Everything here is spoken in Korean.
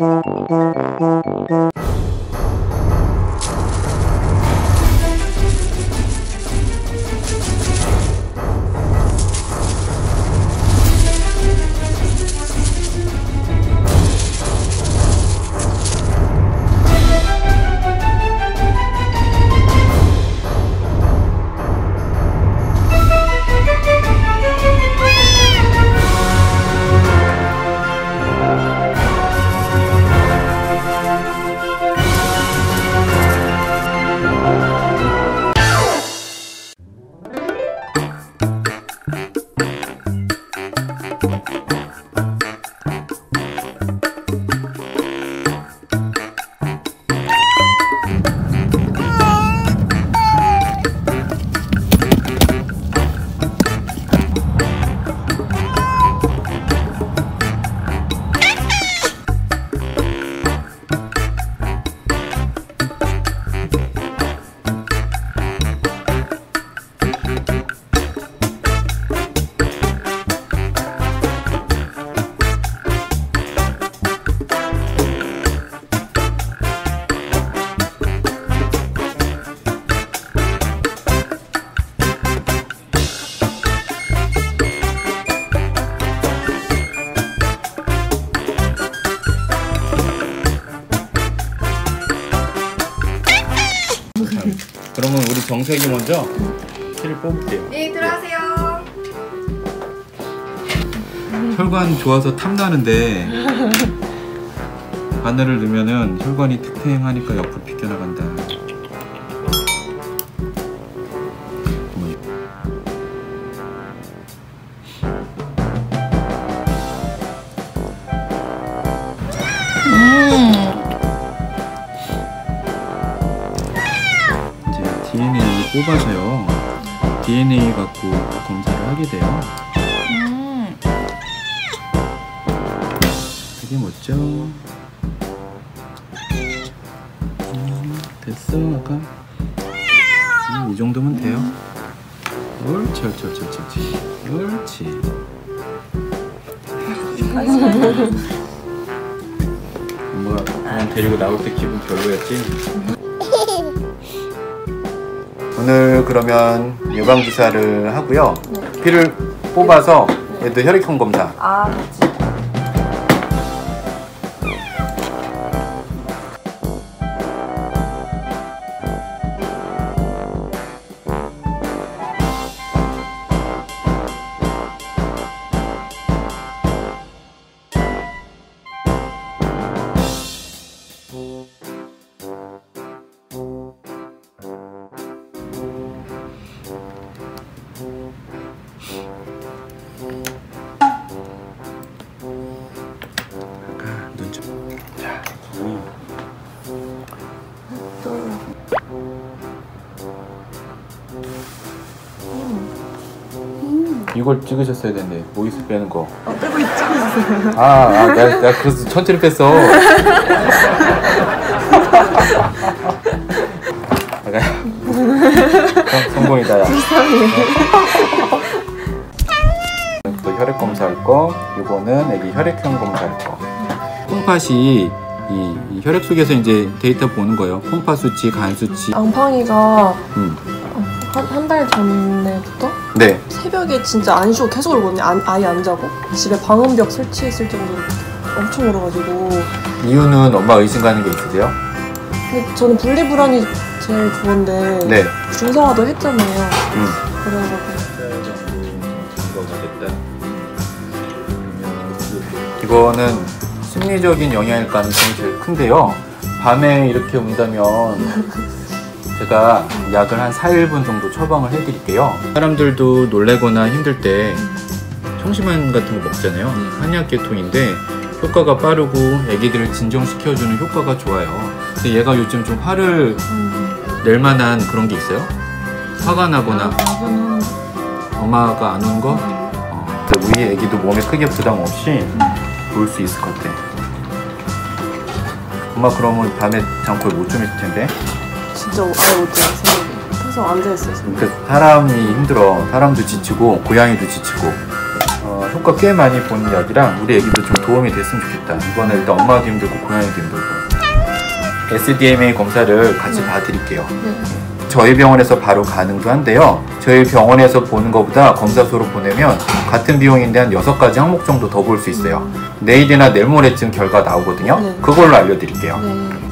그러면 우리 정석이 먼저 키를 뽑을게요. 네, 들어가세요. 혈관 좋아서 탐나는데 바늘을 넣으면은 혈관이 팽팽하니까 옆으로 비껴나간다. DNA 뽑아서요. DNA 갖고 검사를 하게 돼요. 되게 멋져. 음, 됐어, 아까. 음, 이 정도면 돼요. 옳지, 옳지, 옳지, 옳지, 옳지. 엄마가 데리고 나올 때 기분 별로였지? 오늘 그러면 예방 주사를 하고요. 피를 뽑아서 얘도 혈액형 검사. 아, 그치. 아까 눈 좀. 자, 음. 이걸 찍으셨어야 되는데 모이스 빼는 거. 어, 빼고 있어요. 아, 아 내가, 내가 그래서 천천히 뺐어. 성- 성공이다 야. 또 거, 이거는 애기 혈액형 검사할 거. 콩팥이 이, 이 혈액 속에서 이제 데이터 보는 거예요. 콩팥 수치, 간 수치. 앙팡이가 음. 한한달 전에부터 네. 새벽에 진짜 안 쉬고 계속 울거든요. 안, 아예 안 자고 집에 방음벽 설치했을 정도로 엄청 울어가지고 이유는 엄마 의심 가는 게 있으세요? 근데 저는 분리불안이 제일 그건데 네. 주사도 했잖아요. 음. 그래가지고 이거는 심리적인 영향일 가능성이 제일 큰데요. 밤에 이렇게 운다면 제가 약을 한 4, 1분 정도 처방을 해드릴게요. 사람들도 놀래거나 힘들 때 청심환 같은 거 먹잖아요. 한약 계통인데 효과가 빠르고 아기들을 진정시켜주는 효과가 좋아요. 근데 얘가 요즘 좀 화를 음, 낼 만한 그런 게 있어요? 화가 나거나 엄마가 안 오는 거? 어, 우리 애기도 몸에 크게 부담 없이 볼 수 있을 것 같아. 엄마 그러면 밤에 잠꼬 못 주무실 텐데. 진짜 아예 못 자요 새벽에. 계속 앉아있어요. 그러니까 사람이 힘들어. 사람도 지치고 고양이도 지치고. 어, 효과 꽤 많이 본 약이라 우리 애기도 좀 도움이 됐으면 좋겠다. 이번에 일단 엄마도 힘들고 고양이도 힘들고. SDMA 검사를 같이 봐드릴게요. 저희 병원에서 바로 가능도 한데요. 저희 병원에서 보는 것보다 검사소로 보내면 같은 비용인데 한 6가지 항목 정도 더 볼 수 있어요. 내일이나 내일 모레쯤 결과 나오거든요. 네. 그걸로 알려드릴게요. 네.